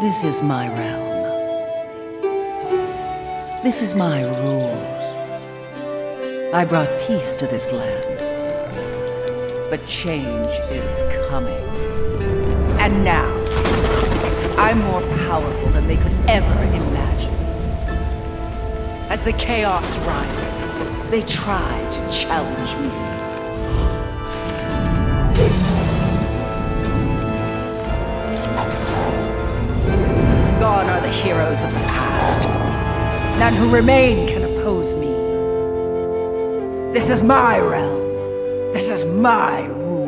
This is my realm. This is my rule. I brought peace to this land. But change is coming. And now, I'm more powerful than they could ever imagine. As the chaos rises, they try to challenge me. The heroes of the past. None who remain can oppose me. This is my realm. This is my rule.